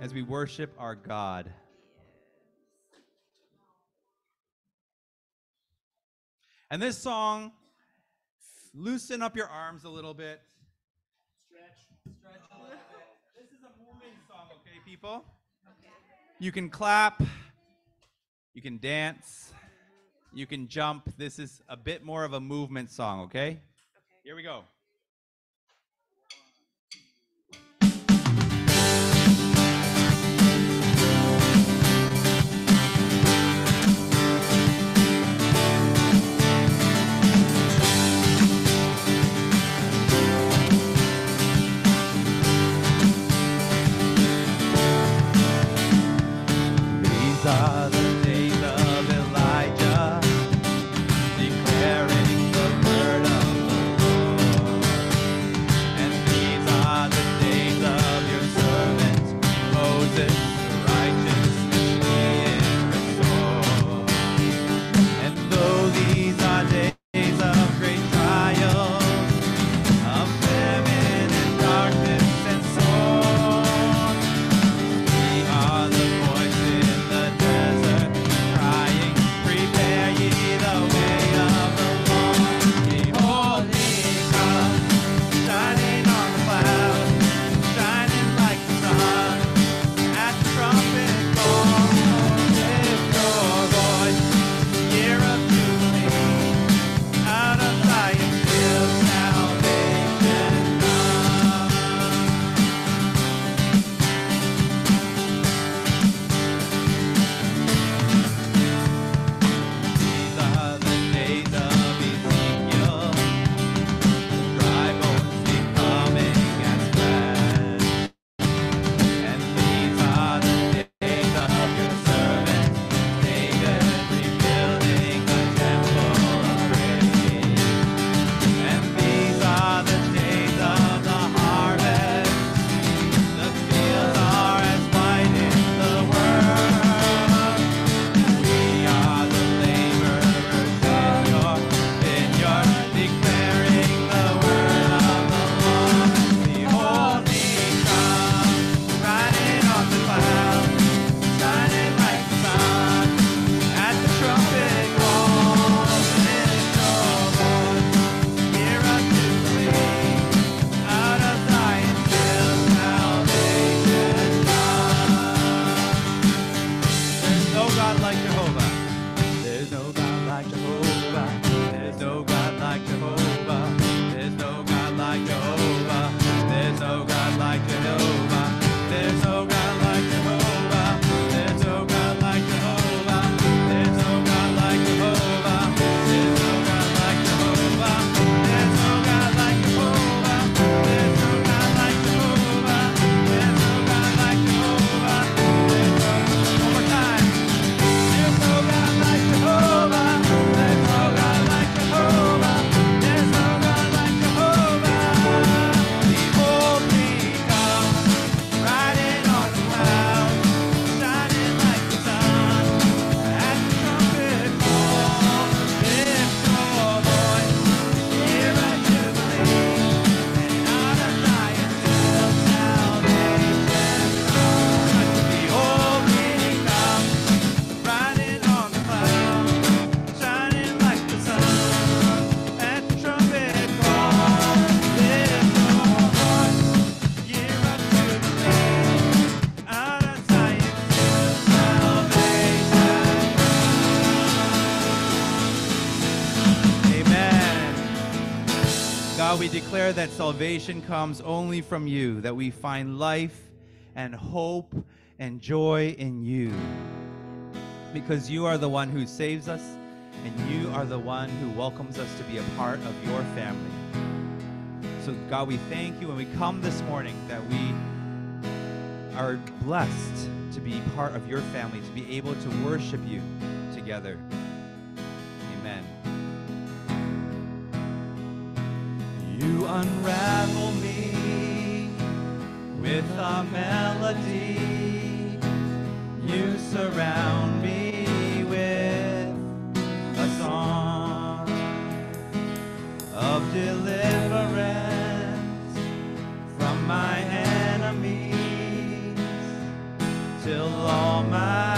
as we worship our God. And this song, loosen up your arms a little bit. Stretch. Stretch a little bit. This is a moving song, okay, people? You can clap. You can dance. You can jump. This is a bit more of a movement song, okay? okay. Here we go. side. declare that salvation comes only from you, that we find life and hope and joy in you. Because you are the one who saves us, and you are the one who welcomes us to be a part of your family. So, God, we thank you when we come this morning that we are blessed to be part of your family, to be able to worship you together. to unravel me with a melody. You surround me with a song of deliverance from my enemies till all my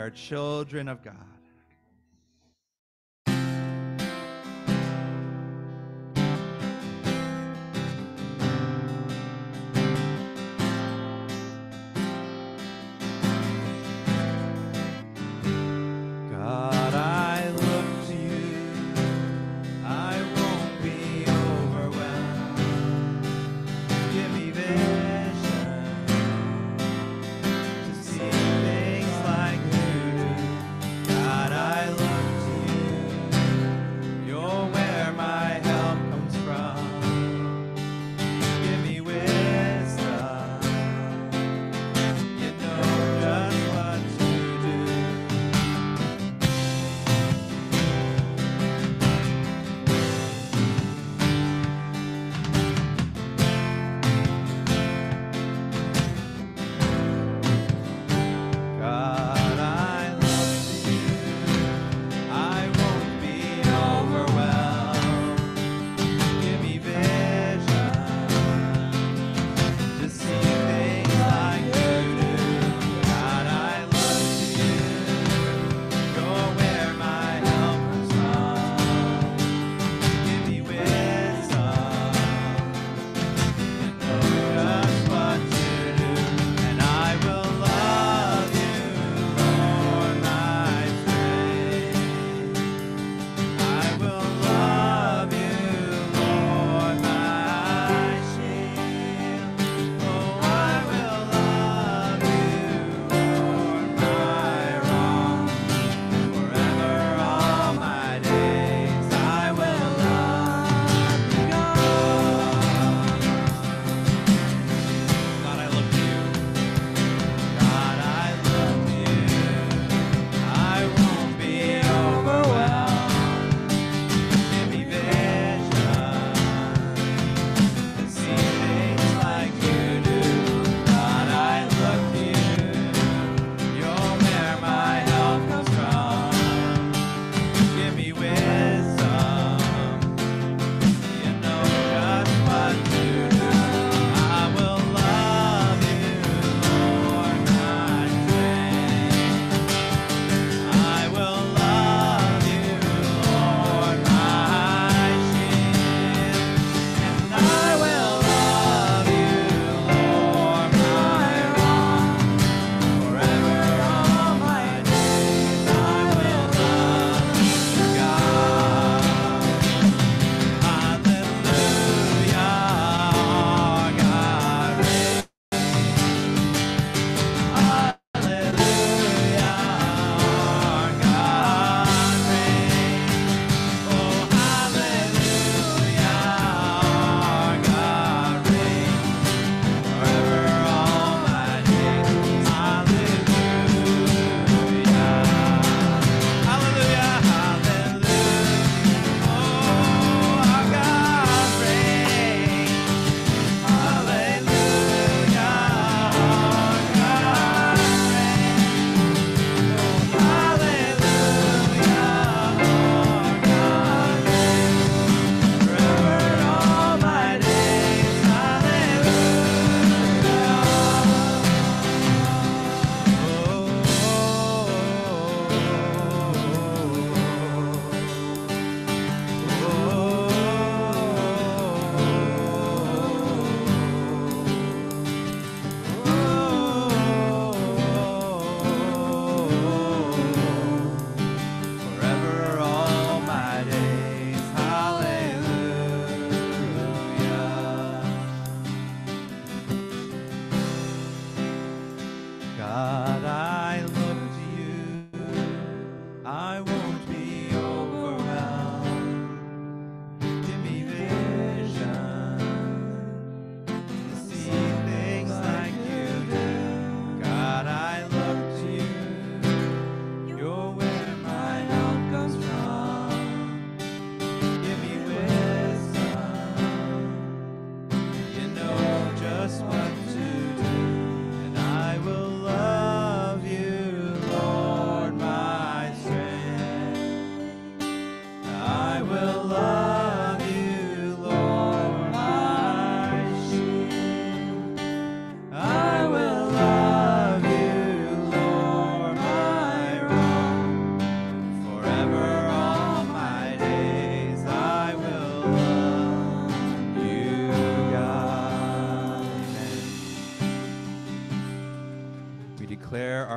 are children of God.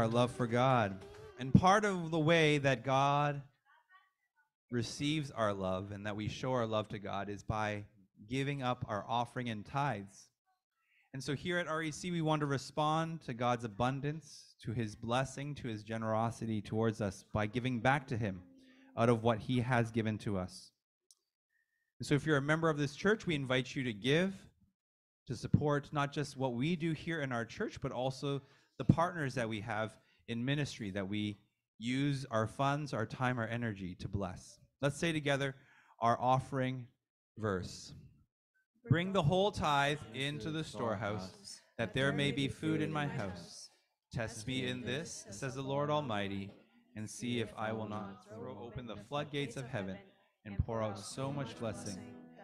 Our love for God. And part of the way that God receives our love and that we show our love to God is by giving up our offering and tithes. And so here at REC, we want to respond to God's abundance, to his blessing, to his generosity towards us by giving back to him out of what he has given to us. And so if you're a member of this church, we invite you to give to support not just what we do here in our church, but also the partners that we have in ministry that we use our funds, our time, our energy to bless. Let's say together our offering verse. Bring the whole tithe into the storehouse, that there may be food in my house. Test me in this, says the Lord Almighty, and see if I will not throw open the floodgates of heaven and pour out so much blessing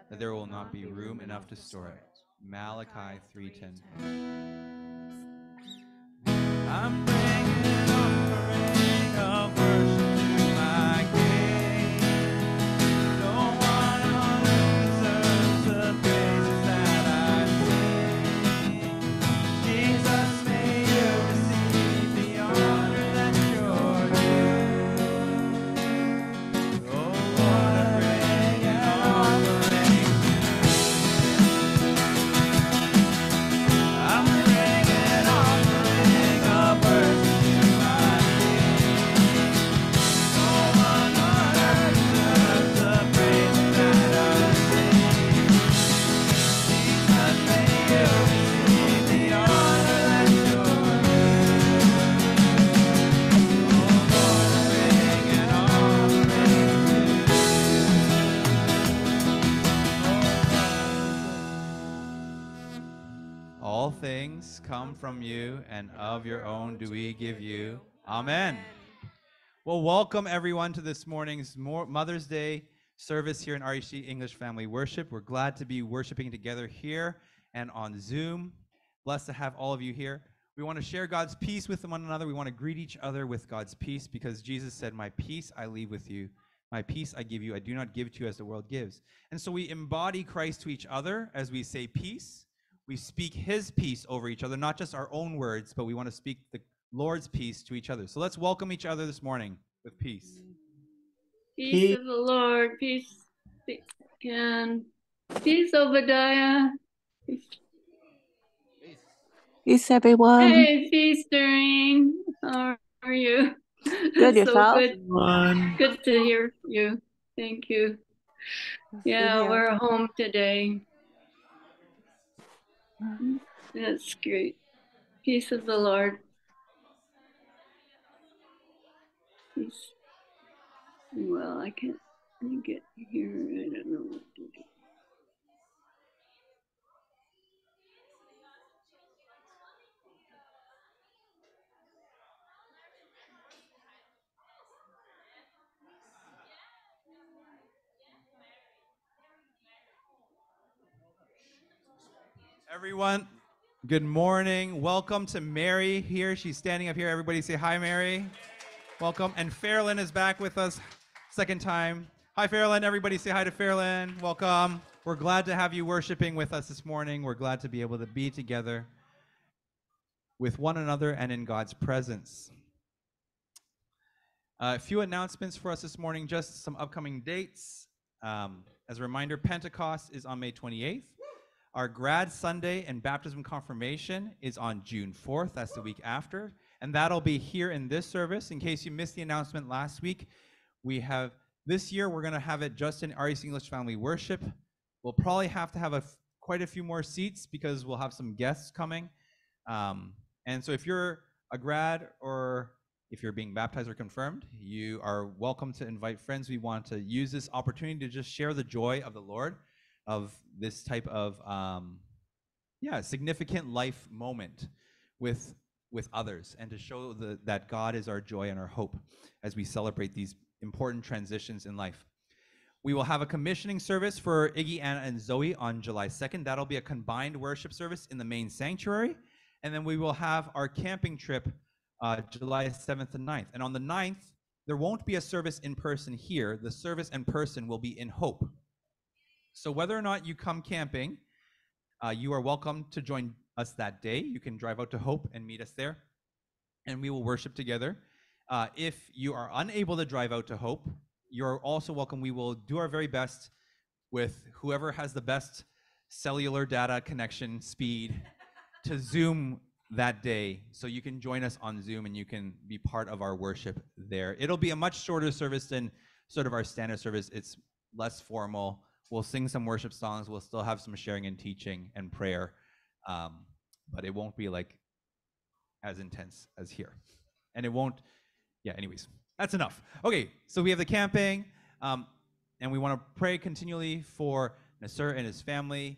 that there will not be room enough to store it. Malachi 3:10. I'm bringing come from you, and of your own do we give you. Amen. Well, welcome everyone to this morning's Mother's Day service here in REC English Family Worship. We're glad to be worshiping together here and on Zoom. Blessed to have all of you here. We want to share God's peace with one another. We want to greet each other with God's peace because Jesus said, My peace I leave with you. My peace I give you. I do not give to you as the world gives. And so we embody Christ to each other as we say peace. We speak his peace over each other, not just our own words, but we want to speak the Lord's peace to each other. So let's welcome each other this morning with peace. Peace of the Lord, peace, peace, and peace, Obadiah. Peace. Peace, everyone. Hey, feastering. How are you? Good, so yourself? good, good to hear you. Thank you. Yeah, we're home today. That's great. Peace of the Lord. Peace. Well, I can't get here. I don't know Everyone, good morning. Welcome to Mary here. She's standing up here. Everybody say hi, Mary. Welcome. And Fairlyn is back with us, second time. Hi, Fairlyn. Everybody say hi to Fairlyn. Welcome. We're glad to have you worshiping with us this morning. We're glad to be able to be together with one another and in God's presence. Uh, a few announcements for us this morning, just some upcoming dates. Um, as a reminder, Pentecost is on May 28th. Our grad Sunday and baptism confirmation is on June 4th. That's the week after. And that'll be here in this service. In case you missed the announcement last week, we have this year we're going to have it just in REC English Family Worship. We'll probably have to have a quite a few more seats because we'll have some guests coming. Um, and so if you're a grad or if you're being baptized or confirmed, you are welcome to invite friends. We want to use this opportunity to just share the joy of the Lord of this type of um, yeah significant life moment with with others and to show the, that god is our joy and our hope as we celebrate these important transitions in life. We will have a commissioning service for iggy anna and zoe on july 2nd that'll be a combined worship service in the main sanctuary. And then we will have our camping trip uh, july 7th and 9th and on the 9th there won't be a service in person here. The service in person will be in hope so whether or not you come camping, uh, you are welcome to join us that day. You can drive out to Hope and meet us there. and we will worship together. Uh, if you are unable to drive out to Hope, you're also welcome. We will do our very best with whoever has the best cellular data connection speed to Zoom that day. So you can join us on Zoom and you can be part of our worship there. It'll be a much shorter service than sort of our standard service. It's less formal. We'll sing some worship songs. We'll still have some sharing and teaching and prayer, um, but it won't be like as intense as here. And it won't, yeah, anyways, that's enough. Okay, so we have the camping, um, and we want to pray continually for Nasser and his family.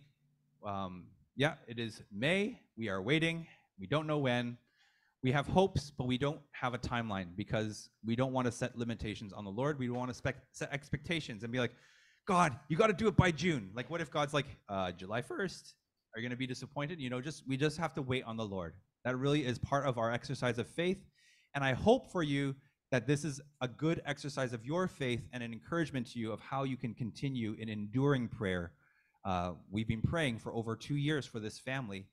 Um, yeah, it is May. We are waiting. We don't know when. We have hopes, but we don't have a timeline because we don't want to set limitations on the Lord. We don't want to spec- set expectations and be like, God, you got to do it by June. Like, what if God's like, uh, July 1st? Are you going to be disappointed? You know, just we just have to wait on the Lord. That really is part of our exercise of faith. And I hope for you that this is a good exercise of your faith and an encouragement to you of how you can continue in enduring prayer. Uh, we've been praying for over two years for this family,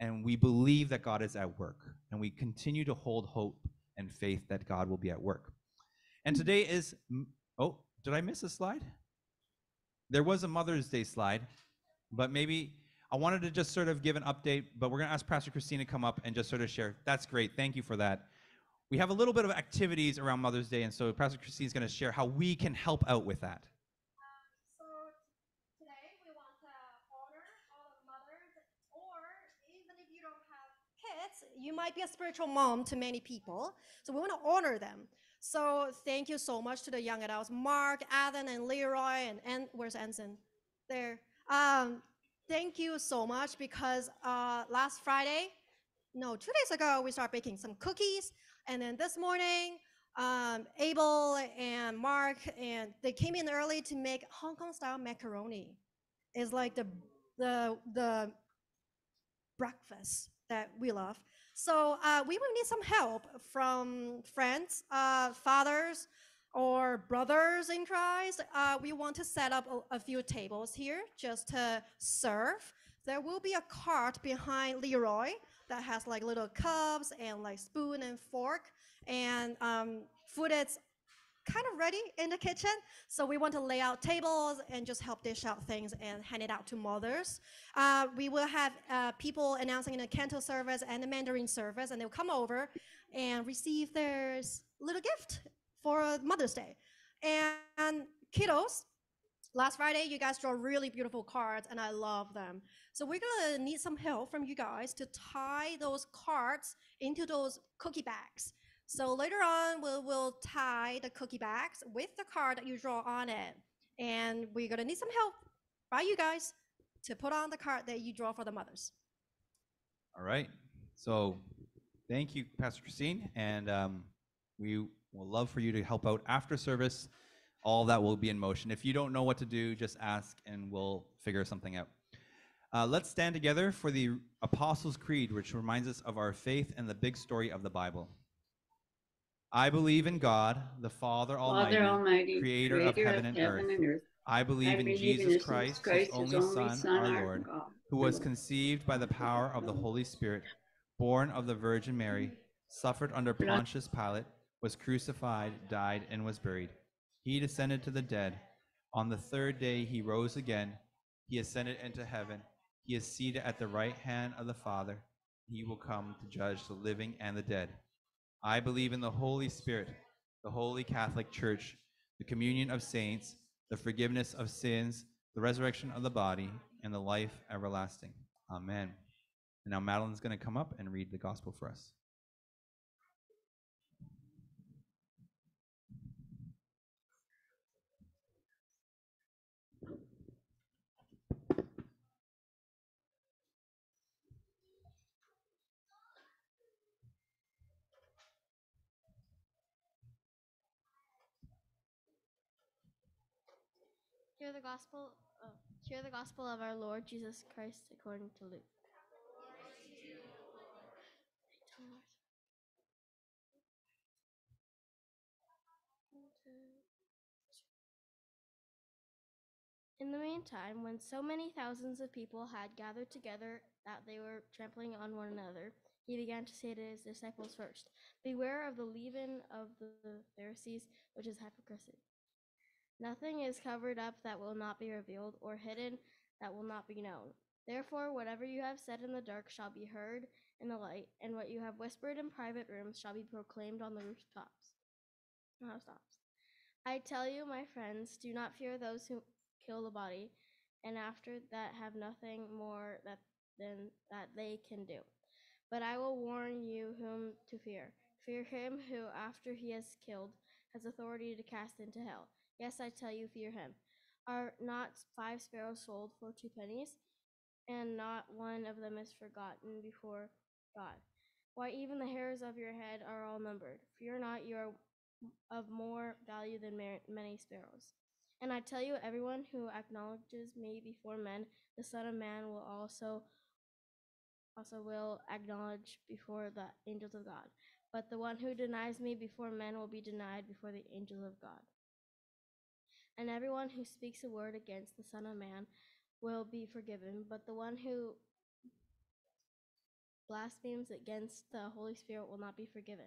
and we believe that God is at work, and we continue to hold hope and faith that God will be at work. And today is, oh, did I miss a slide? There was a Mother's Day slide, but maybe I wanted to just sort of give an update, but we're going to ask Pastor Christina to come up and just sort of share. That's great. Thank you for that. We have a little bit of activities around Mother's Day, and so Pastor Christina is going to share how we can help out with that. Um, so today we want to honor all the mothers, or even if you don't have kids, you might be a spiritual mom to many people. So we want to honor them. So thank you so much to the young adults, Mark, Adam, and Leroy, and, and where's Ensign? There. Um, thank you so much because uh, last Friday, no, two days ago, we started baking some cookies, and then this morning, um, Abel and Mark, and they came in early to make Hong Kong style macaroni. It's like the the the breakfast that we love. So uh, we will need some help from friends, uh, fathers, or brothers in Christ. Uh, we want to set up a, a few tables here just to serve. There will be a cart behind Leroy that has like little cups and like spoon and fork and um, food is kind of ready in the kitchen. So we want to lay out tables and just help dish out things and hand it out to mothers. Uh, we will have uh, people announcing in the Canto service and the Mandarin service, and they'll come over and receive their little gift for Mother's Day. And kiddos, last Friday you guys draw really beautiful cards, and I love them. So we're gonna need some help from you guys to tie those cards into those cookie bags. So later on, we'll, we'll tie the cookie bags with the card that you draw on it. And we're gonna need some help by you guys to put on the card that you draw for the mothers. All right. So thank you, Pastor Christine. And um, we will love for you to help out after service. All that will be in motion. If you don't know what to do, just ask and we'll figure something out. Uh, let's stand together for the Apostles' Creed, which reminds us of our faith and the big story of the Bible. I believe in God, the Father Almighty, Father Almighty, creator of heaven and earth. and earth. I believe I in believe Jesus in Christ, Christ, his his only Son, our Lord, God, who was conceived by the power of the Holy Spirit, born of the Virgin Mary, suffered under Pontius Pilate, was crucified, died, and was buried. He descended to the dead. On the third day he rose again. He ascended into heaven. He is seated at the right hand of the Father. He will come to judge the living and the dead. I believe in the Holy Spirit, the Holy Catholic Church, the communion of saints, the forgiveness of sins, the resurrection of the body, and the life everlasting. Amen. And now Madeline's going to come up and read the gospel for us. Hear the gospel. Uh, hear the gospel of our Lord Jesus Christ according to Luke. In the meantime, when so many thousands of people had gathered together that they were trampling on one another, he began to say to his disciples first, Beware of the leaven of the Pharisees, which is hypocrisy. Nothing is covered up that will not be revealed, or hidden that will not be known. Therefore, whatever you have said in the dark shall be heard in the light, and what you have whispered in private rooms shall be proclaimed on the rooftops. I tell you, my friends, do not fear those who kill the body, and after that have nothing more that than that they can do. But I will warn you whom to fear. Fear him who, after he has killed, has authority to cast into hell. Yes, I tell you, fear him. Are not five sparrows sold for two pennies? And not one of them is forgotten before God. Why, even the hairs of your head are all numbered. Fear not, you are of more value than many sparrows. And I tell you, everyone who acknowledges me before men, the Son of Man will also also will acknowledge before the angels of God. But the one who denies me before men will be denied before the angels of God. And everyone who speaks a word against the Son of Man will be forgiven, but the one who blasphemes against the Holy Spirit will not be forgiven.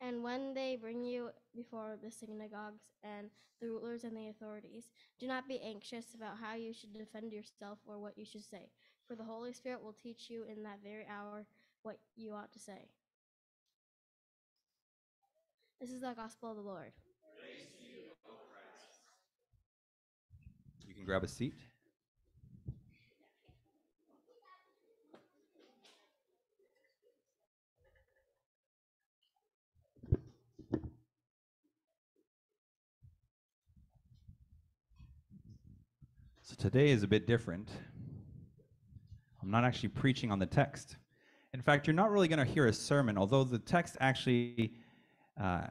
And when they bring you before the synagogues and the rulers and the authorities, do not be anxious about how you should defend yourself or what you should say, for the Holy Spirit will teach you in that very hour what you ought to say. This is the gospel of the Lord. Can grab a seat. So today is a bit different. I'm not actually preaching on the text. In fact, you're not really going to hear a sermon, although the text actually uh,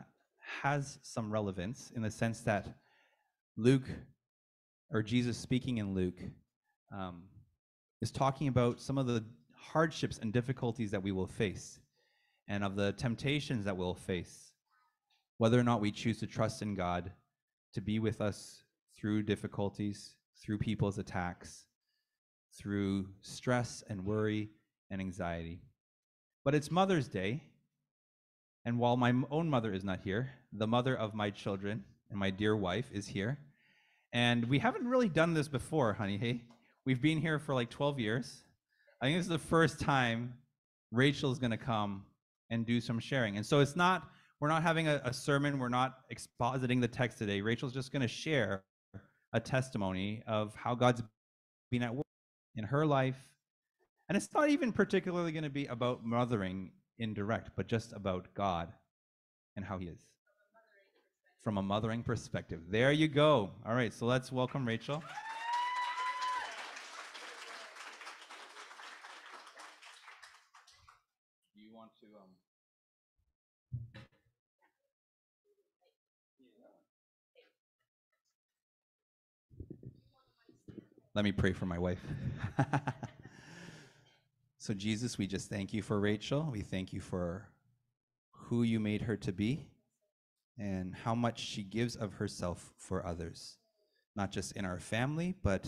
has some relevance in the sense that Luke, or Jesus speaking in Luke, um, is talking about some of the hardships and difficulties that we will face and of the temptations that we'll face, whether or not we choose to trust in God to be with us through difficulties, through people's attacks, through stress and worry and anxiety. But it's Mother's Day, and while my own mother is not here, the mother of my children and my dear wife is here. And we haven't really done this before, honey. Hey, we've been here for like 12 years. I think this is the first time Rachel's going to come and do some sharing. And so it's not, we're not having a, a sermon, we're not expositing the text today. Rachel's just going to share a testimony of how God's been at work in her life. And it's not even particularly going to be about mothering indirect, but just about God and how He is. From a mothering perspective. There you go. All right, so let's welcome Rachel. Do you want to um Let me pray for my wife. so, Jesus, we just thank you for Rachel. We thank you for who you made her to be and how much she gives of herself for others, not just in our family, but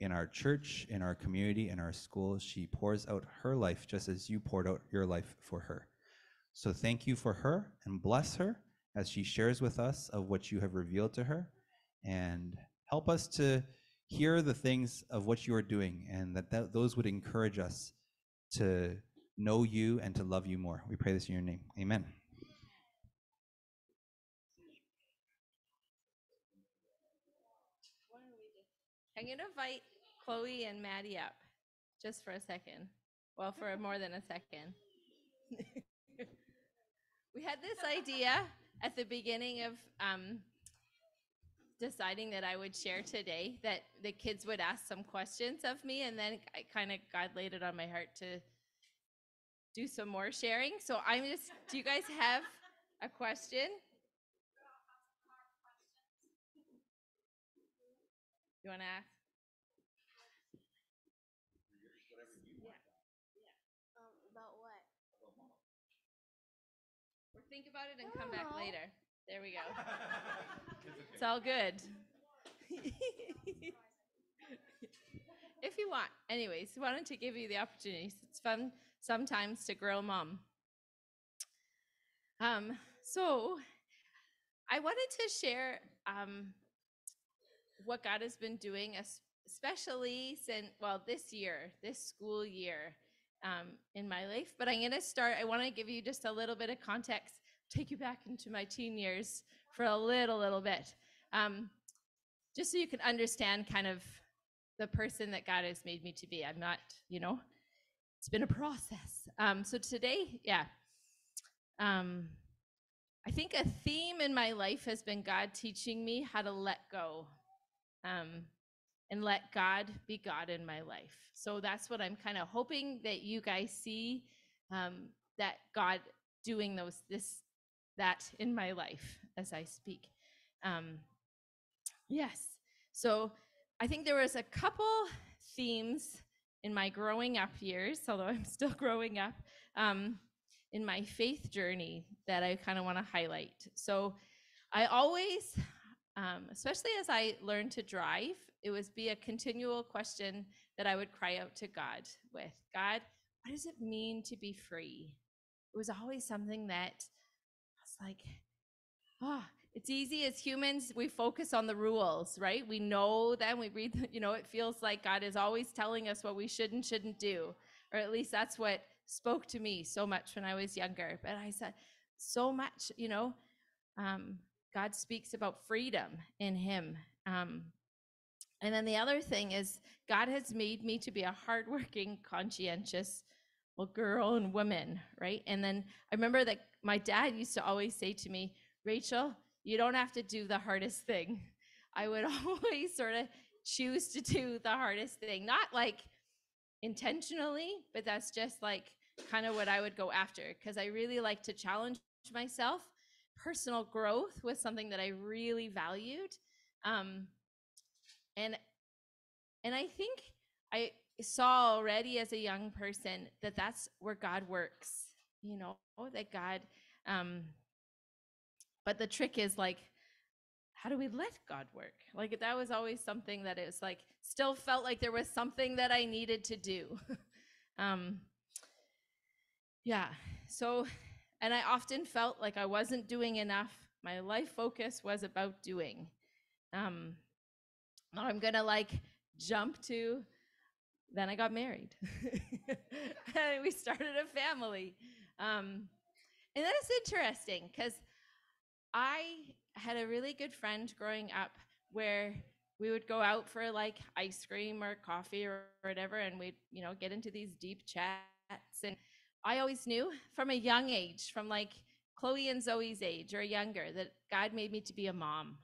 in our church, in our community, in our schools. She pours out her life just as you poured out your life for her. So, thank you for her and bless her as she shares with us of what you have revealed to her and help us to hear the things of what you are doing and that, that those would encourage us to know you and to love you more. We pray this in your name. Amen. I'm going to invite Chloe and Maddie up just for a second. Well, for more than a second. we had this idea at the beginning of um, deciding that I would share today that the kids would ask some questions of me, and then I kind of God laid it on my heart to do some more sharing. So I'm just, do you guys have a question? You want to ask? Um, about what? Or think about it and come back Oh. later. There we go. It's all good. if you want. Anyways, wanted to give you the opportunity. It's fun sometimes to grow mom. Um, so I wanted to share um, what God has been doing, especially since, well, this year, this school year um, in my life. But I'm going to start, I want to give you just a little bit of context, take you back into my teen years for a little, little bit, um, just so you can understand kind of the person that God has made me to be. I'm not, you know, it's been a process. Um, so today, yeah. Um, I think a theme in my life has been God teaching me how to let go um, and let God be God in my life. So that's what I'm kind of hoping that you guys see um, that God doing those this that in my life as I speak. Um, yes. So I think there was a couple themes in my growing up years, although I'm still growing up. Um, in my faith journey that I kind of want to highlight. So I always, um, especially as I learned to drive, it was be a continual question that I would cry out to God with God, what does it mean to be free? It was always something that I was like, oh, it's easy as humans, we focus on the rules, right? We know them, we read, them, you know, it feels like God is always telling us what we should and shouldn't do, or at least that's what spoke to me so much when I was younger. But I said, so much, you know, um, God speaks about freedom in Him. Um, and then the other thing is, God has made me to be a hardworking, conscientious, well, girl and woman, right? And then I remember that my dad used to always say to me, Rachel, you don't have to do the hardest thing. I would always sort of choose to do the hardest thing, not like intentionally, but that's just like kind of what I would go after because I really like to challenge myself. Personal growth was something that I really valued. Um, and and I think I saw already as a young person that that's where God works, you know, that God um but the trick is like how do we let God work? Like that was always something that it was like still felt like there was something that I needed to do. um, yeah. So, and I often felt like I wasn't doing enough. My life focus was about doing. Um, now I'm gonna like jump to. Then I got married, and we started a family. Um, and that's interesting because I had a really good friend growing up where we would go out for like ice cream or coffee or whatever and we'd you know get into these deep chats and i always knew from a young age from like chloe and zoe's age or younger that god made me to be a mom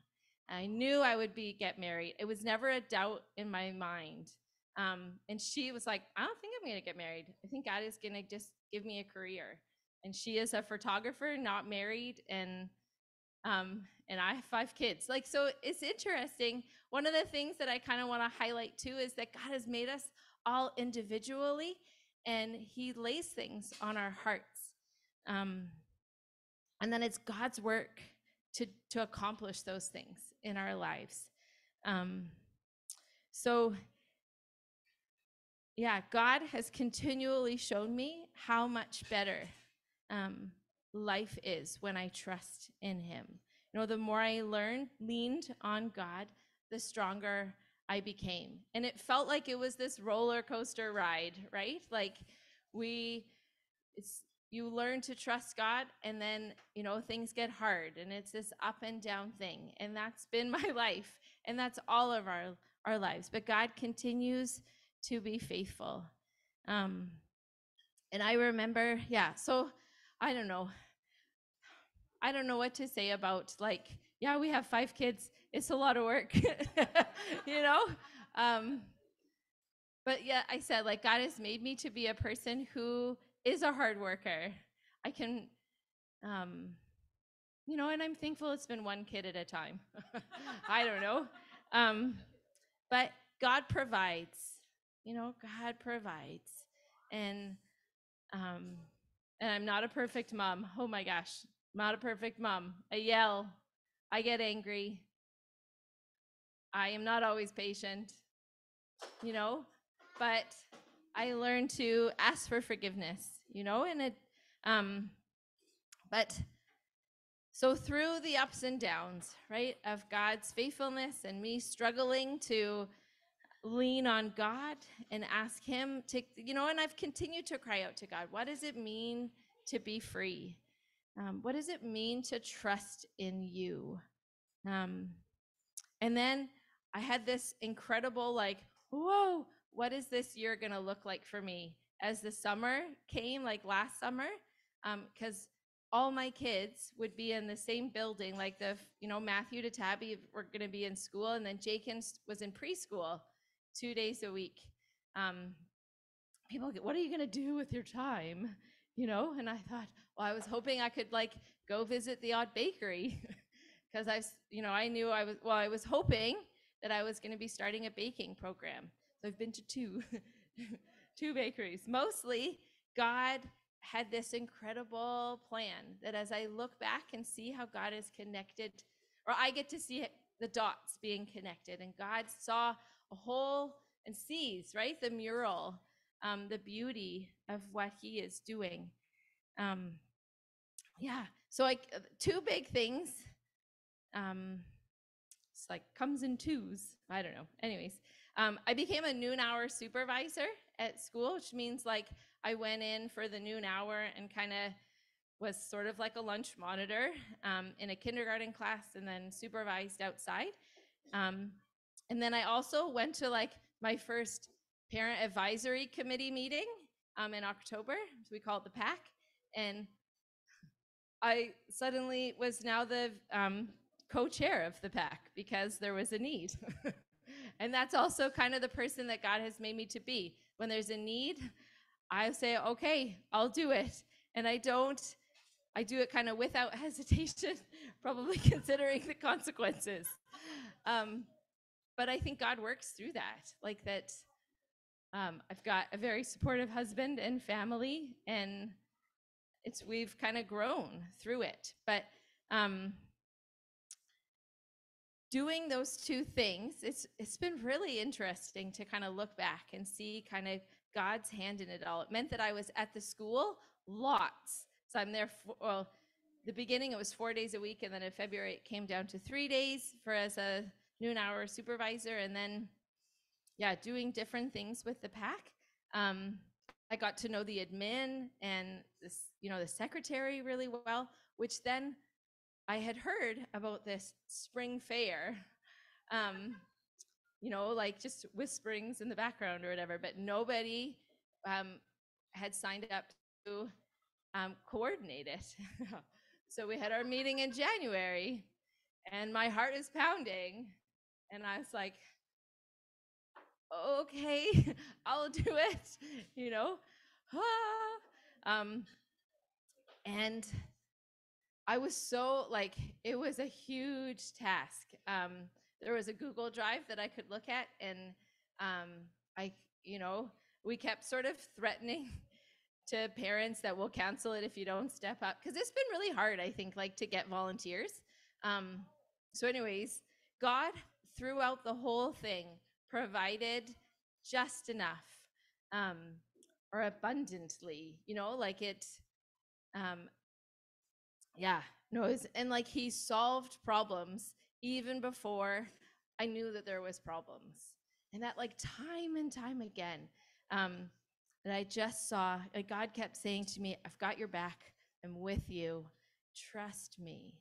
i knew i would be get married it was never a doubt in my mind um, and she was like i don't think i'm to get married i think god is to just give me a career and she is a photographer not married and um, and I have five kids. Like, so it's interesting. One of the things that I kind of want to highlight too is that God has made us all individually and He lays things on our hearts. Um, and then it's God's work to, to accomplish those things in our lives. Um, so, yeah, God has continually shown me how much better um, life is when I trust in Him. You know, the more I learned, leaned on God, the stronger I became. And it felt like it was this roller coaster ride, right? Like we, it's, you learn to trust God and then, you know, things get hard and it's this up and down thing. And that's been my life. And that's all of our, our lives. But God continues to be faithful. Um, and I remember, yeah, so I don't know. I don't know what to say about like, yeah, we have five kids. It's a lot of work, you know? Um, but yeah, I said, like, God has made me to be a person who is a hard worker. I can, um, you know, and I'm thankful it's been one kid at a time. I don't know. Um, but God provides, you know, God provides. And, um, and I'm not a perfect mom. Oh my gosh, not a perfect mom. I yell. I get angry. I am not always patient, you know, but I learned to ask for forgiveness, you know, and it, um, but so through the ups and downs, right, of God's faithfulness and me struggling to lean on God and ask Him to, you know, and I've continued to cry out to God, what does it mean to be free? Um, what does it mean to trust in you? Um, and then I had this incredible, like, whoa, what is this year going to look like for me? As the summer came, like last summer, because all my kids would be in the same building, like the, you know, Matthew to Tabby were going to be in school, and then Jakins was in preschool two days a week. Um, people get, what are you going to do with your time? You know, and I thought, well, I was hoping I could like go visit the odd bakery because I, you know, I knew I was, well, I was hoping that I was going to be starting a baking program. So I've been to two, two bakeries. Mostly, God had this incredible plan that as I look back and see how God is connected, or I get to see the dots being connected, and God saw a whole and sees, right, the mural, um, the beauty of what He is doing. Um, yeah, so like uh, two big things. Um, it's like comes in twos. I don't know. Anyways, um, I became a noon hour supervisor at school, which means like I went in for the noon hour and kind of was sort of like a lunch monitor um, in a kindergarten class and then supervised outside. Um, and then I also went to like my first parent advisory committee meeting um, in October. So we call it the PAC. And I suddenly was now the um, co-chair of the PAC because there was a need. and that's also kind of the person that God has made me to be. When there's a need, I say, okay, I'll do it. And I don't, I do it kind of without hesitation, probably considering the consequences. Um, but I think God works through that, like that. Um, I've got a very supportive husband and family, and it's we've kind of grown through it. But um, doing those two things, it's it's been really interesting to kind of look back and see kind of God's hand in it all. It meant that I was at the school lots. So I'm there for well, the beginning it was four days a week, and then in February it came down to three days for as a noon hour supervisor, and then yeah, doing different things with the PAC. Um, I got to know the admin and this, you know, the secretary really well, which then I had heard about this spring fair. Um, you know, like just whisperings in the background or whatever, but nobody um, had signed up to um, coordinate it. so we had our meeting in January, and my heart is pounding, and I was like, okay, I'll do it, you know. Ah. Um, and I was so like, it was a huge task. Um, there was a Google Drive that I could look at, and um, I, you know, we kept sort of threatening to parents that we'll cancel it if you don't step up because it's been really hard, I think, like to get volunteers. Um, so, anyways, God throughout the whole thing provided just enough um, or abundantly, you know, like it, um, yeah, no, was, and like he solved problems even before I knew that there was problems. And that like time and time again, um, that I just saw, like God kept saying to me, I've got your back. I'm with you. Trust me.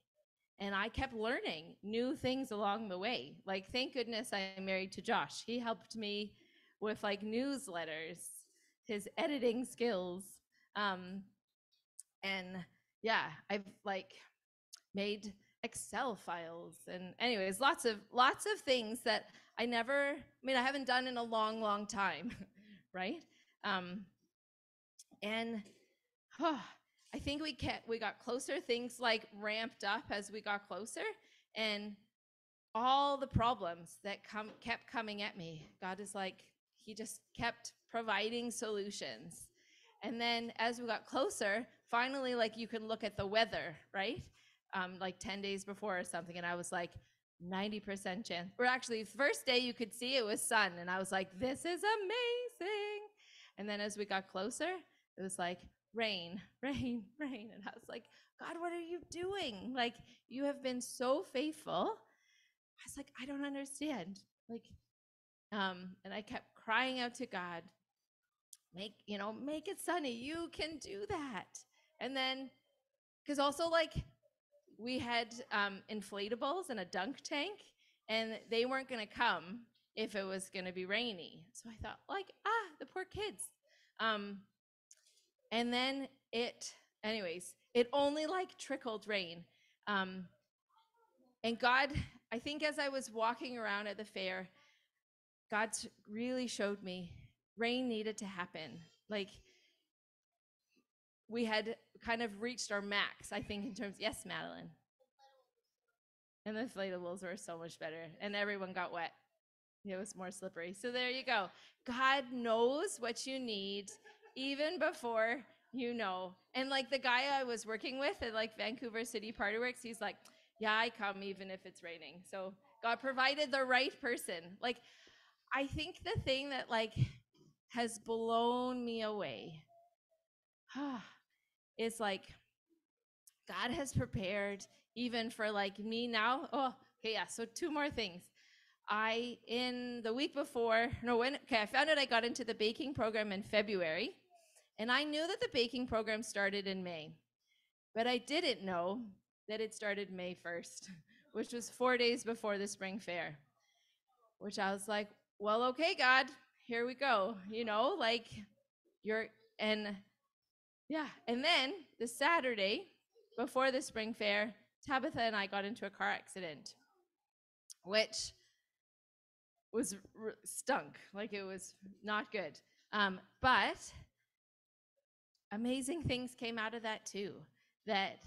And I kept learning new things along the way. Like, thank goodness I'm married to Josh. He helped me with like newsletters, his editing skills. Um, and yeah, I've like made Excel files and anyways, lots of lots of things that I never I mean I haven't done in a long, long time, right? Um, and huh, I think we kept we got closer. Things like ramped up as we got closer, and all the problems that come kept coming at me. God is like He just kept providing solutions. And then as we got closer, finally, like you can look at the weather, right? Um, like 10 days before or something, and I was like, 90% chance. Or actually, first day you could see it was sun, and I was like, this is amazing. And then as we got closer, it was like rain, rain, rain. And I was like, God, what are you doing? Like, you have been so faithful. I was like, I don't understand. Like, um, and I kept crying out to God, make, you know, make it sunny. You can do that. And then, because also, like, we had um, inflatables and a dunk tank, and they weren't going to come if it was going to be rainy. So I thought, like, ah, the poor kids. Um, and then it, anyways, it only like trickled rain. Um, and God, I think as I was walking around at the fair, God really showed me rain needed to happen. Like we had kind of reached our max, I think, in terms. Yes, Madeline. And the inflatables were so much better, and everyone got wet. It was more slippery. So there you go. God knows what you need even before you know. And like the guy I was working with at like Vancouver City Party Works, he's like, Yeah, I come even if it's raining. So God provided the right person. Like, I think the thing that like has blown me away is like God has prepared even for like me now. Oh, okay, yeah. So two more things. I in the week before, no, when okay, I found out I got into the baking program in February, and I knew that the baking program started in May, but I didn't know that it started May 1st, which was four days before the spring fair. Which I was like, well, okay, God, here we go. You know, like you're and yeah, and then the Saturday before the spring fair, Tabitha and I got into a car accident, which was stunk. Like it was not good. Um, but amazing things came out of that too. That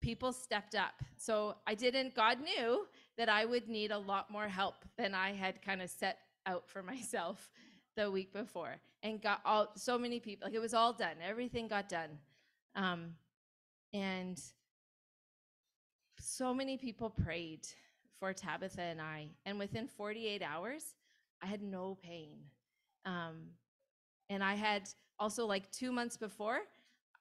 people stepped up. So I didn't. God knew that I would need a lot more help than I had kind of set out for myself the week before, and got all so many people. Like it was all done. Everything got done. Um, and so many people prayed for Tabitha and I, and within 48 hours, I had no pain. Um, and I had also, like two months before,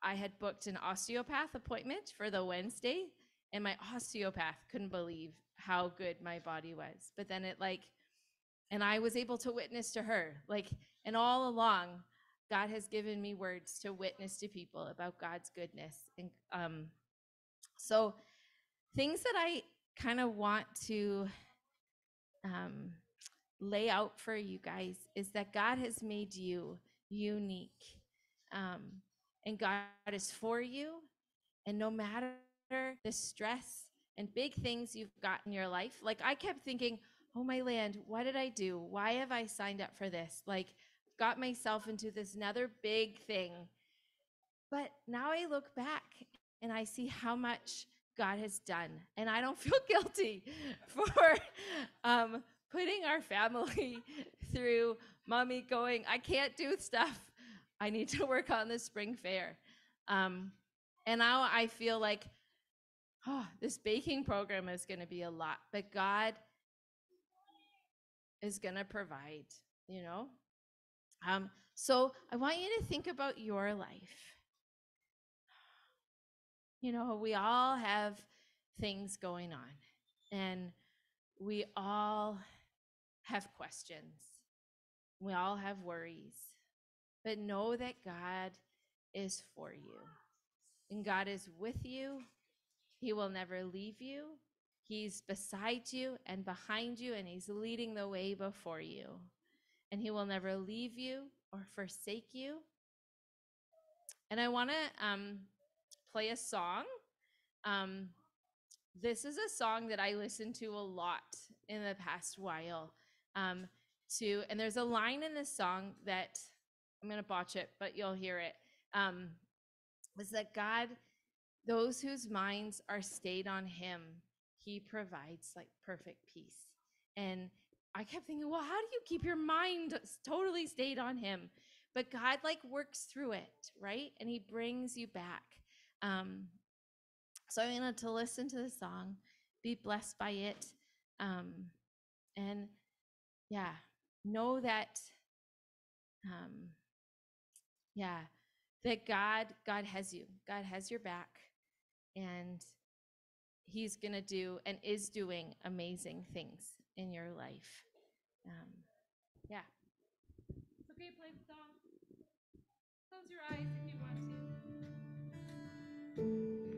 I had booked an osteopath appointment for the Wednesday, and my osteopath couldn't believe how good my body was. But then it, like, and I was able to witness to her, like, and all along, God has given me words to witness to people about God's goodness. And um, so, things that I kind of want to um, lay out for you guys is that God has made you unique. Um, and God is for you. And no matter the stress and big things you've got in your life, like I kept thinking, oh my land, what did I do? Why have I signed up for this? Like, got myself into this another big thing. But now I look back and I see how much God has done. And I don't feel guilty for um, putting our family through mommy going, I can't do stuff. I need to work on the spring fair. Um, and now I feel like, oh, this baking program is going to be a lot, but God is going to provide, you know? Um, so I want you to think about your life. You know, we all have things going on, and we all have questions. We all have worries. But know that God is for you, and God is with you. He will never leave you. He's beside you and behind you, and He's leading the way before you. And He will never leave you or forsake you. And I want to um, play a song. Um, this is a song that I listened to a lot in the past while. Um, to and there's a line in this song that I'm gonna botch it, but you'll hear it. Um, was that God, those whose minds are stayed on Him, He provides like perfect peace. And I kept thinking, well, how do you keep your mind totally stayed on Him? But God like works through it, right? And He brings you back. Um, so I'm going to listen to the song, be blessed by it, um, and yeah, know that um, Yeah. That God God has you. God has your back and he's going to do and is doing amazing things in your life. Um, yeah. It's okay play the song. Close your eyes if you want to.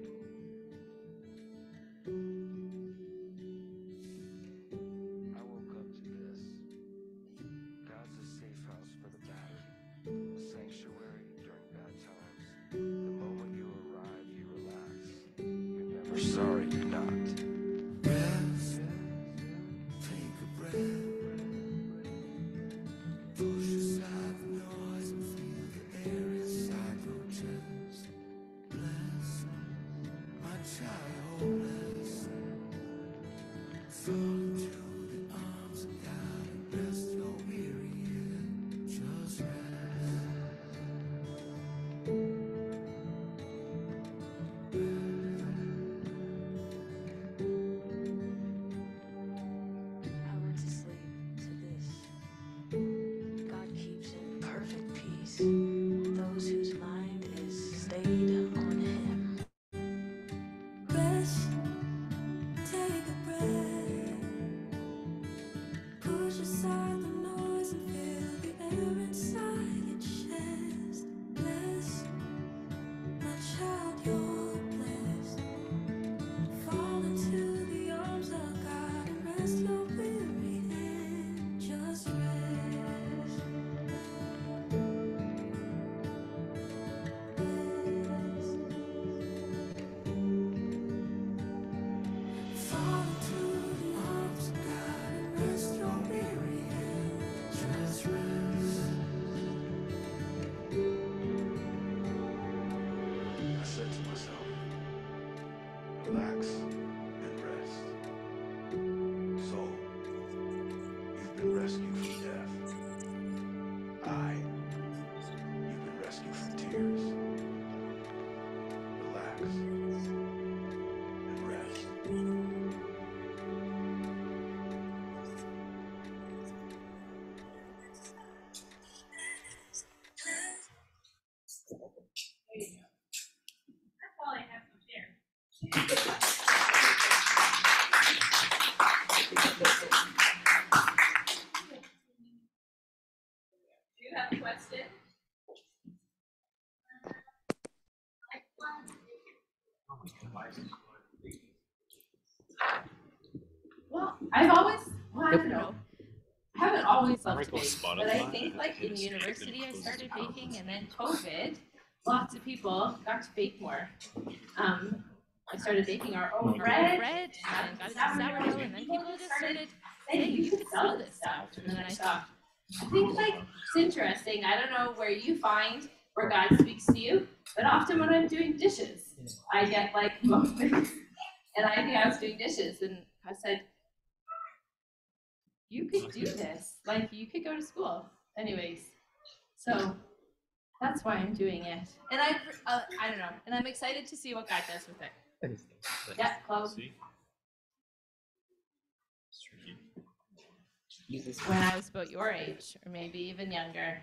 Always loved to bake, but I think like in university I started baking, and then COVID, lots of people got to bake more. Um, I started baking our own bread, bread and got into sourdough, and then people just started saying you could sell this stuff, and then I thought, I think like it's interesting. I don't know where you find where God speaks to you, but often when I'm doing dishes, I get like moments, and I think I was doing dishes, and I said, "You could do this. Like you could go to school." Anyways, so that's why I'm doing it, and I uh, I don't know, and I'm excited to see what God does with it. Yeah, Chloe. When I was about your age, or maybe even younger.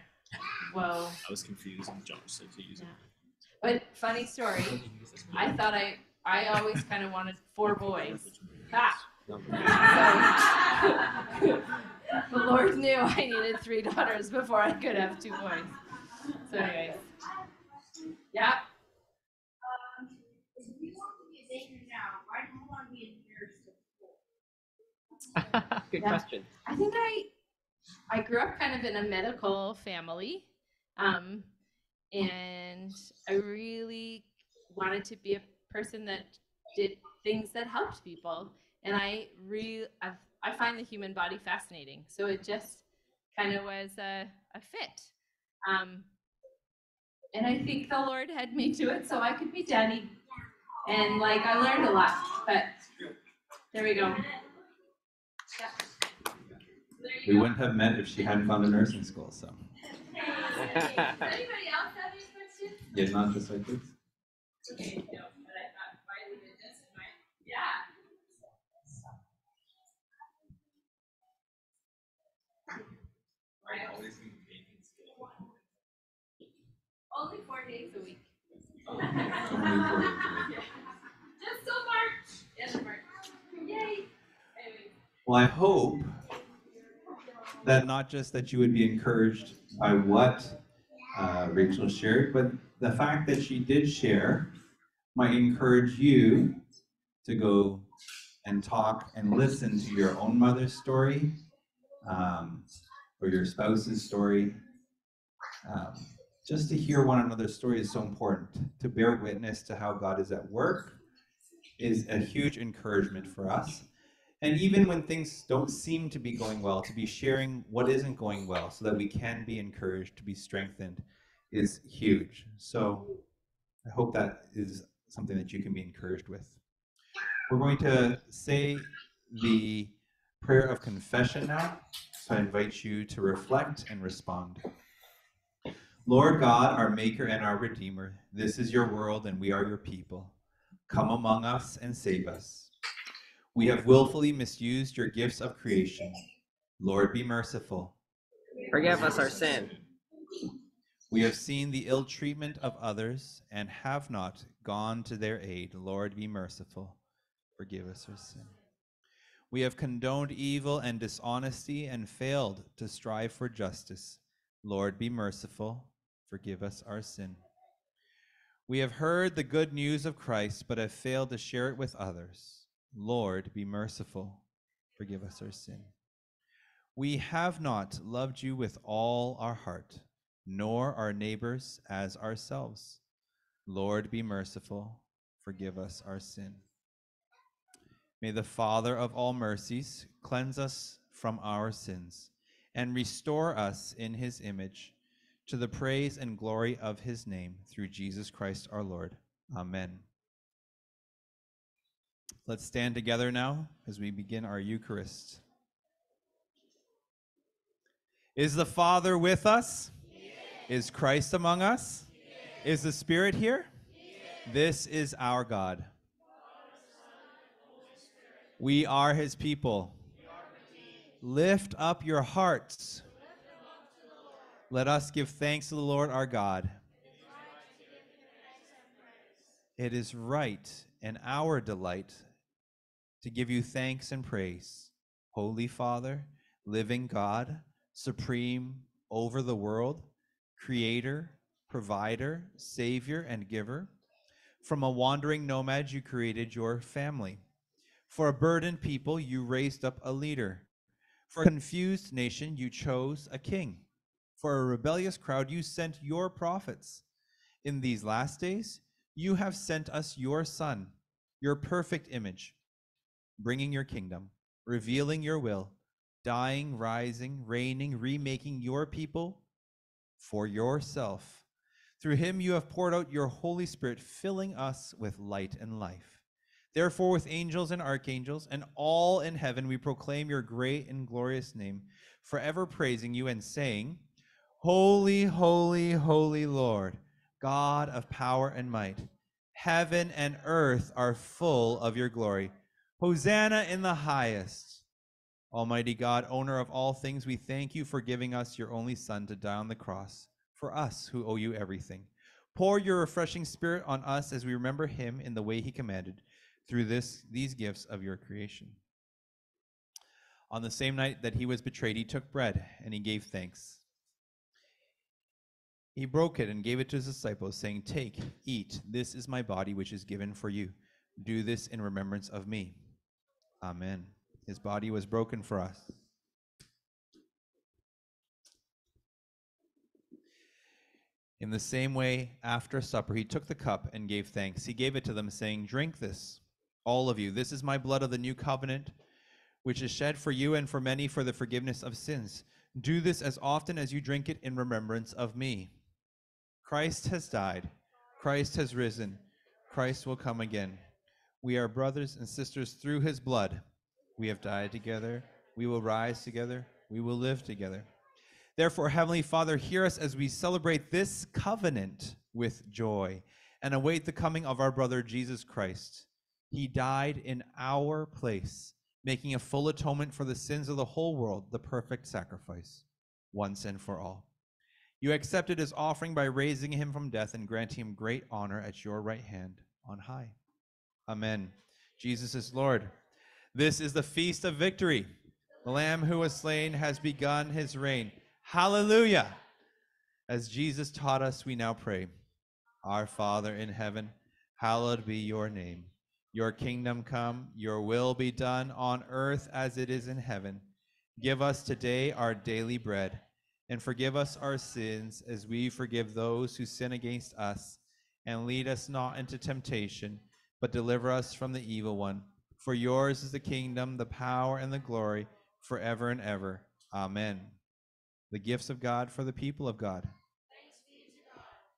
Whoa. I was confused and jumped straight to using. But funny story, I thought I I always kind of wanted four boys. Ah. So, the Lord knew I needed three daughters before I could have two boys. So, anyways, yeah. Good Yeah. question. I think I I grew up kind of in a medical family, um, and I really wanted to be a person that did things that helped people, and I really I, I find the human body fascinating. So it just kind of was a, a fit, um, and I think the Lord had me do it so I could be Danny, and like I learned a lot. But there we go. Yeah. There We go. wouldn't have met if she hadn't found a nursing school, so. Anybody else have any questions? Yeah, not just like this. Okay, no, but I thought if I did this, it might, yeah. Only four days a week. Only four days a week. Just till March. Of March. Yay. Anyway. Well, I hope that not just that you would be encouraged by what uh, Rachel shared, but the fact that she did share might encourage you to go and talk and listen to your own mother's story um, or your spouse's story. Um, just to hear one another's story is so important. To bear witness to how God is at work is a huge encouragement for us. And even when things don't seem to be going well, to be sharing what isn't going well so that we can be encouraged, to be strengthened, is huge. So I hope that is something that you can be encouraged with. We're going to say the prayer of confession now. I invite you to reflect and respond. Lord God, our Maker and our Redeemer, this is your world and we are your people. Come among us and save us. We have willfully misused your gifts of creation. Lord, be merciful. Forgive us our sin. We have seen the ill treatment of others and have not gone to their aid. Lord, be merciful. Forgive us our sin. We have condoned evil and dishonesty and failed to strive for justice. Lord, be merciful. Forgive us our sin. We have heard the good news of Christ, but have failed to share it with others. Lord, be merciful. Forgive us our sin. We have not loved you with all our heart, nor our neighbors as ourselves. Lord, be merciful. Forgive us our sin. May the Father of all mercies cleanse us from our sins and restore us in his image to the praise and glory of his name through Jesus Christ our Lord. Amen. Let's stand together now as we begin our Eucharist. Is the Father with us? Is Christ among us? Is the Spirit here? This is our God. We are his people. Lift up your hearts. Let us give thanks to the Lord our God. It is right and our delight to give you thanks and praise, Holy Father, living God, supreme over the world, creator, provider, savior, and giver. From a wandering nomad, you created your family. For a burdened people, you raised up a leader. For a confused nation, you chose a king. For a rebellious crowd, you sent your prophets. In these last days, you have sent us your Son, your perfect image, bringing your kingdom, revealing your will, dying, rising, reigning, remaking your people for yourself. Through him you have poured out your Holy Spirit, filling us with light and life. Therefore, with angels and archangels and all in heaven, we proclaim your great and glorious name, forever praising you and saying, Holy, holy, holy Lord, God of power and might. Heaven and earth are full of your glory. Hosanna in the highest. Almighty God, owner of all things, we thank you for giving us your only Son to die on the cross for us who owe you everything. Pour your refreshing spirit on us as we remember him in the way he commanded through this these gifts of your creation. On the same night that he was betrayed, he took bread and he gave thanks. He broke it and gave it to his disciples, saying, Take, eat, this is my body which is given for you. Do this in remembrance of me. Amen. His body was broken for us. In the same way, after supper, he took the cup and gave thanks. He gave it to them, saying, Drink this, all of you. This is my blood of the new covenant, which is shed for you and for many for the forgiveness of sins. Do this as often as you drink it in remembrance of me. Christ has died. Christ has risen. Christ will come again. We are brothers and sisters through his blood. We have died together. We will rise together. We will live together. Therefore, Heavenly Father, hear us as we celebrate this covenant with joy and await the coming of our brother Jesus Christ. He died in our place, making a full atonement for the sins of the whole world, the perfect sacrifice, once and for all. You accepted his offering by raising him from death and granting him great honor at your right hand on high. Amen. Jesus is Lord. This is the feast of victory. The Lamb who was slain has begun his reign. Hallelujah. As Jesus taught us, we now pray Our Father in heaven, hallowed be your name. Your kingdom come, your will be done on earth as it is in heaven. Give us today our daily bread, and forgive us our sins as we forgive those who sin against us. And lead us not into temptation, but deliver us from the evil one. For yours is the kingdom, the power, and the glory forever and ever. Amen. The gifts of God for the people of God.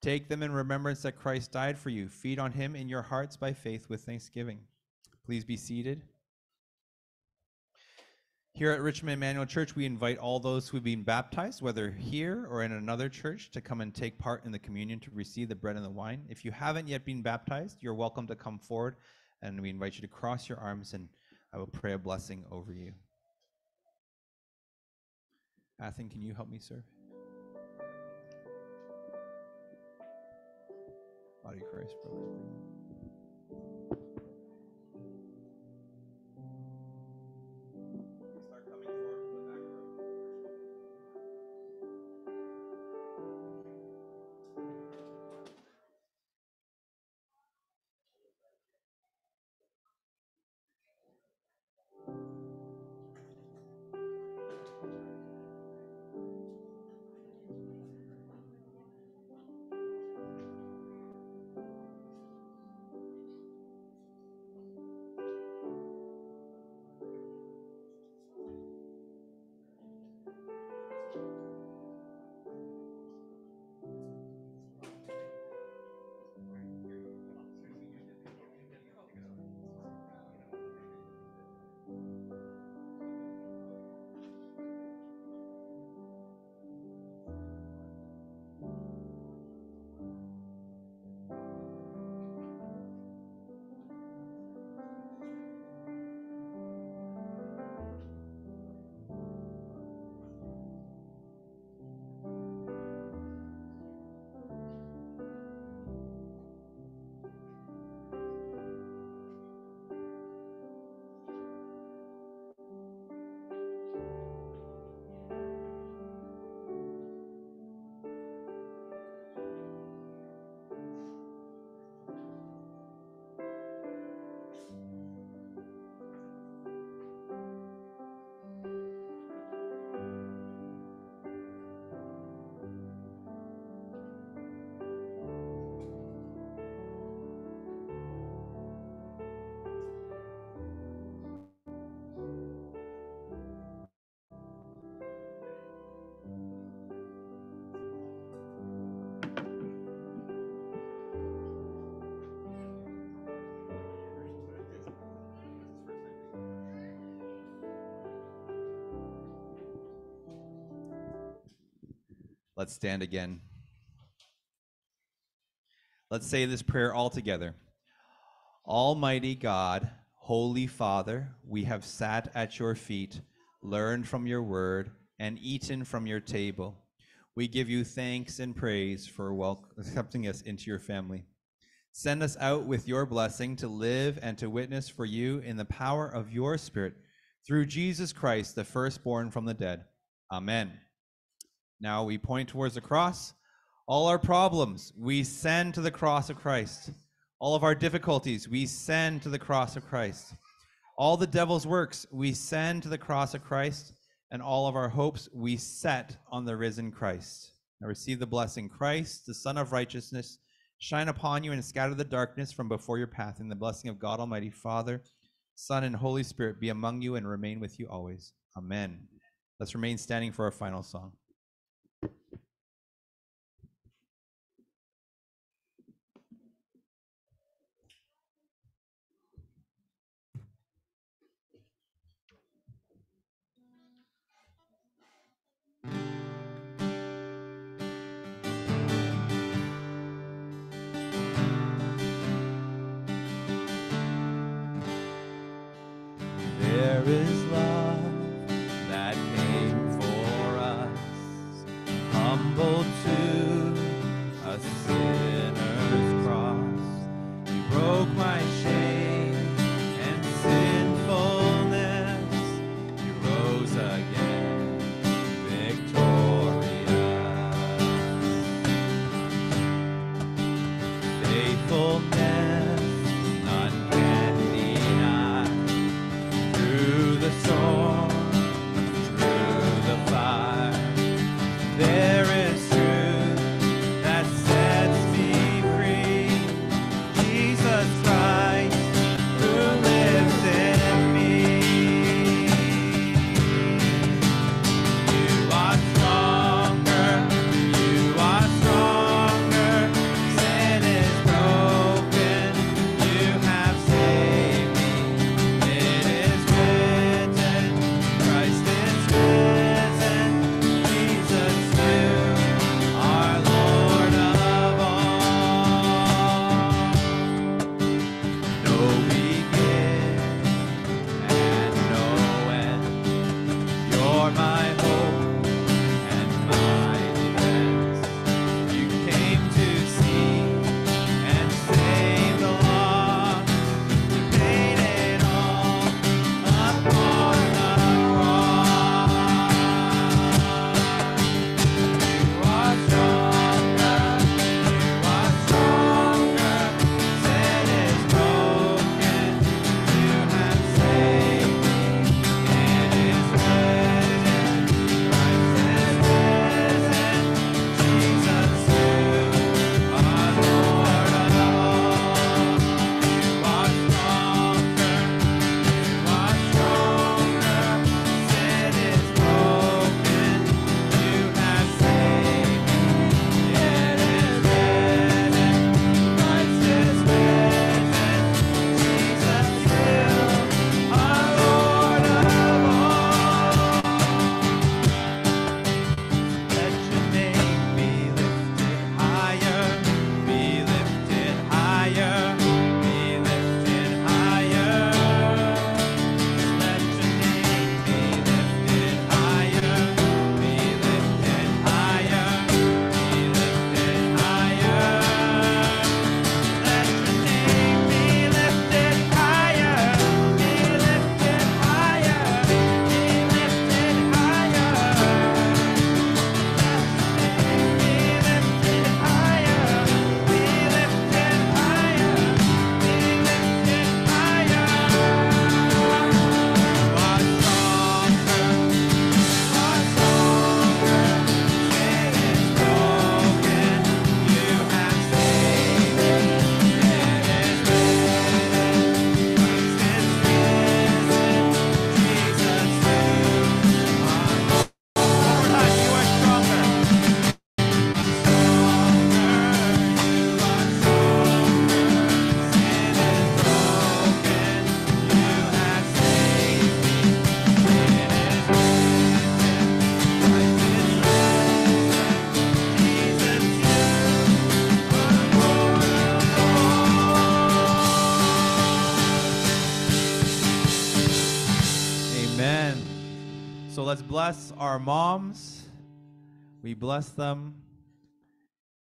Take them in remembrance that Christ died for you. Feed on him in your hearts by faith with thanksgiving. Please be seated. Here at Richmond Emmanuel Church, we invite all those who have been baptized, whether here or in another church, to come and take part in the communion to receive the bread and the wine. If you haven't yet been baptized, you're welcome to come forward, and we invite you to cross your arms, and I will pray a blessing over you. Athen, can you help me serve? Body Christ, brothers. Let's stand again. Let's say this prayer all together. Almighty God, Holy Father, we have sat at your feet, learned from your word, and eaten from your table. We give you thanks and praise for accepting us into your family. Send us out with your blessing to live and to witness for you in the power of your Spirit through Jesus Christ, the firstborn from the dead. Amen. Now we point towards the cross. All our problems, we send to the cross of Christ. All of our difficulties, we send to the cross of Christ. All the devil's works, we send to the cross of Christ. And all of our hopes, we set on the risen Christ. Now receive the blessing. Christ, the Sun of righteousness, shine upon you and scatter the darkness from before your path. And the blessing of God Almighty, Father, Son, and Holy Spirit be among you and remain with you always. Amen. Let's remain standing for our final song. There is love our moms. We bless them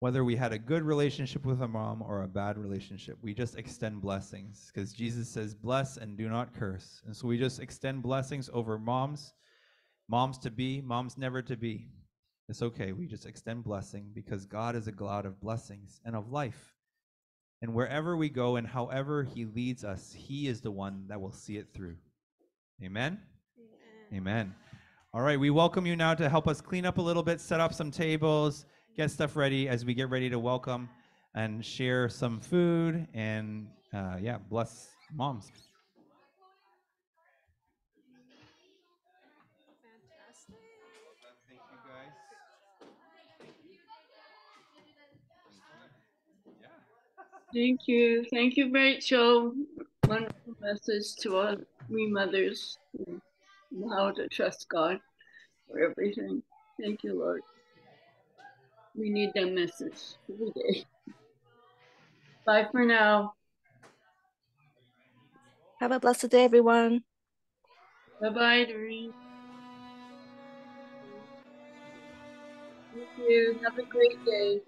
whether we had a good relationship with a mom or a bad relationship. We just extend blessings because Jesus says, bless and do not curse. And so we just extend blessings over moms, moms to be, moms never to be. It's okay. We just extend blessing because God is a God of blessings and of life. And wherever we go and however He leads us, He is the one that will see it through. Amen. Amen. All right, we welcome you now to help us clean up a little bit, set up some tables, get stuff ready as we get ready to welcome and share some food and uh, yeah, bless moms. Thank you. Thank you, Rachel. Wonderful message to all we mothers and how to trust God for everything. Thank you, Lord. We need that message every day. Bye for now. Have a blessed day, everyone. Bye bye, Doreen. Thank you. Have a great day.